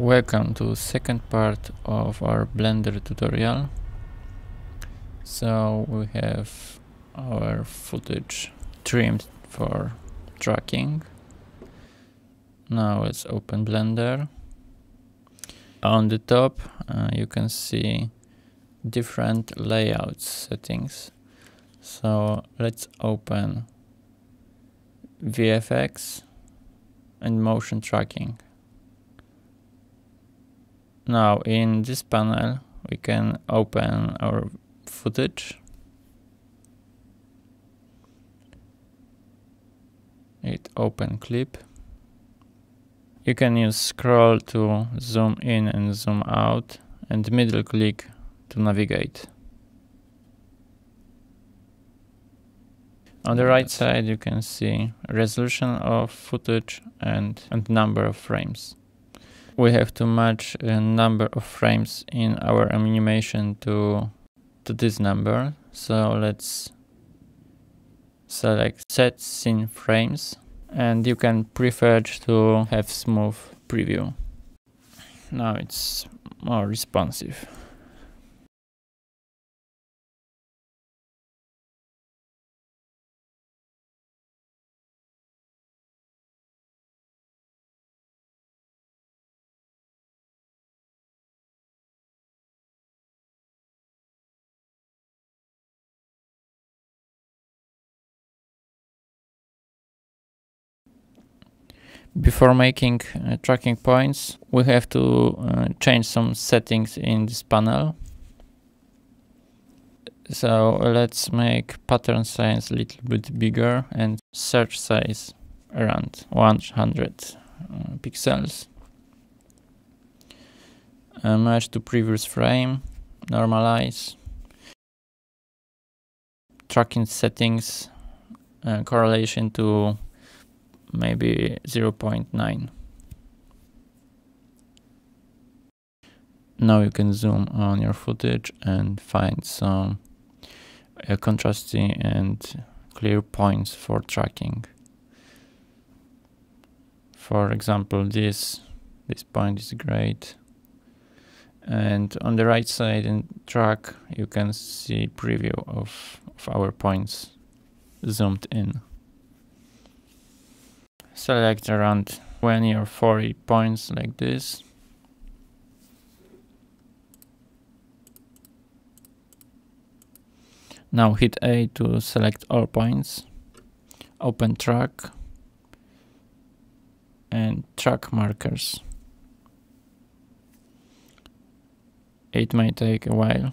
Welcome to second part of our Blender tutorial. So we have our footage trimmed for tracking. Now let's open Blender. On the top uh, you can see different layout settings. So let's open VFX and motion tracking. Now in this panel we can open our footage. Hit open clip. You can use scroll to zoom in and zoom out and middle click to navigate. On the right side you can see resolution of footage and, and number of frames we have to match a uh, number of frames in our animation to to this number. So let's select set scene frames and you can prefer to have smooth preview. Now it's more responsive Before making uh, tracking points, we have to uh, change some settings in this panel. So let's make pattern size a little bit bigger and search size around 100 uh, pixels. Uh, match to previous frame, normalize, tracking settings, uh, correlation to maybe 0.9. Now you can zoom on your footage and find some uh, contrasting and clear points for tracking. For example, this this point is great. And on the right side in track, you can see preview of, of our points zoomed in select around 20 or 40 points like this. Now hit A to select all points, open track and track markers. It may take a while.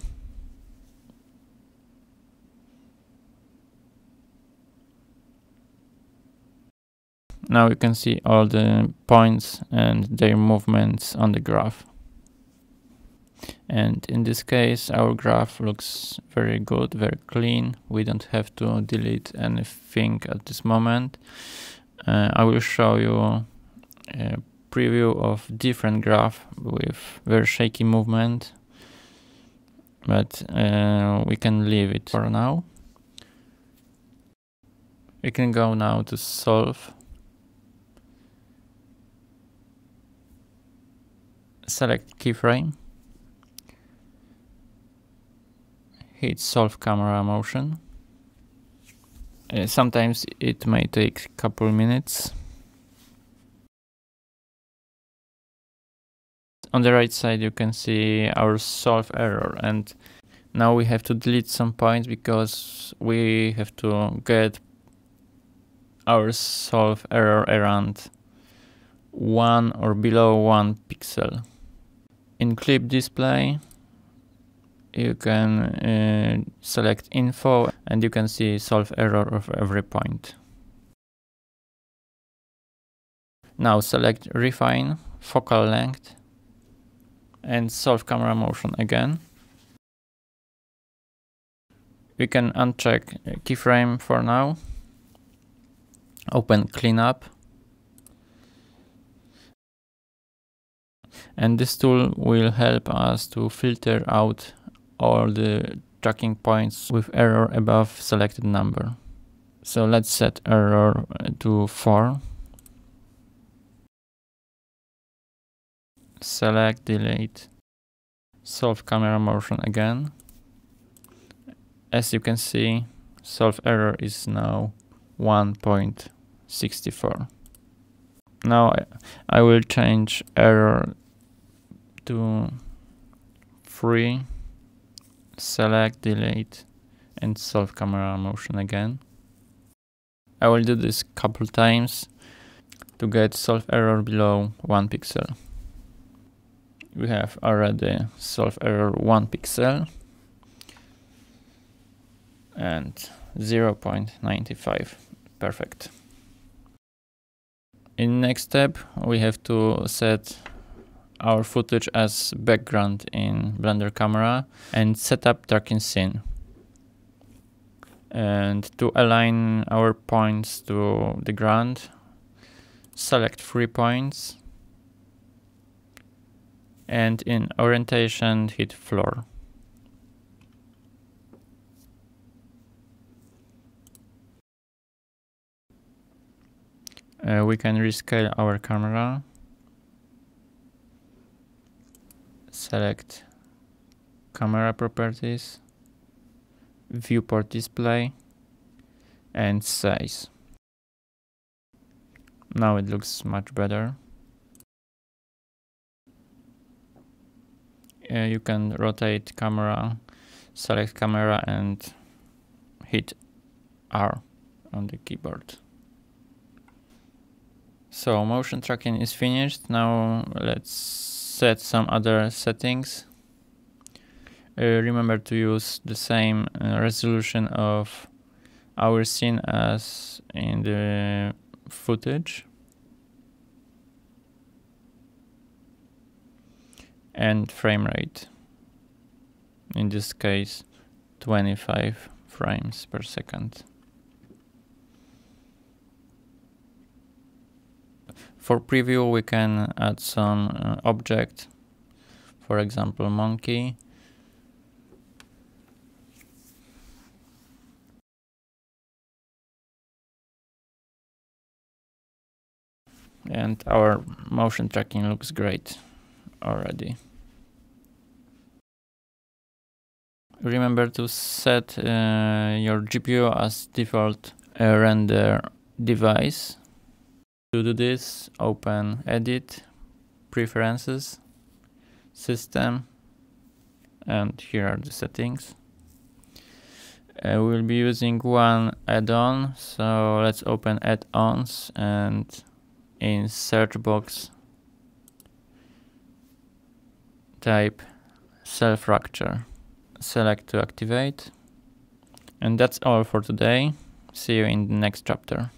Now you can see all the points and their movements on the graph. And in this case, our graph looks very good, very clean. We don't have to delete anything at this moment. Uh, I will show you a preview of different graph with very shaky movement. But uh, we can leave it for now. We can go now to solve select keyframe, hit solve camera motion. Uh, sometimes it may take a couple minutes. On the right side you can see our solve error and now we have to delete some points because we have to get our solve error around one or below one pixel in clip display you can uh, select info and you can see solve error of every point. Now select refine, focal length and solve camera motion again. We can uncheck keyframe for now. Open cleanup and this tool will help us to filter out all the tracking points with error above selected number. So let's set error to 4. select, delete, solve camera motion again. As you can see, solve error is now 1.64. Now I, I will change error to 3, select, delete, and solve camera motion again. I will do this couple times to get solve error below 1 pixel. We have already solve error 1 pixel and 0.95 perfect. In next step we have to set our footage as background in Blender camera and set up darken scene. And to align our points to the ground select three points and in orientation hit floor. Uh, we can rescale our camera select camera properties viewport display and size. Now it looks much better. Uh, you can rotate camera, select camera and hit R on the keyboard. So motion tracking is finished. Now let's set some other settings. Uh, remember to use the same uh, resolution of our scene as in the footage. And frame rate. In this case 25 frames per second for preview we can add some uh, object for example monkey and our motion tracking looks great already. Remember to set uh, your GPU as default uh, render device. To do this, open Edit, Preferences, System, and here are the settings. Uh, we'll be using one add-on, so let's open add-ons and in search box. Type cell fracture select to activate. And that's all for today. See you in the next chapter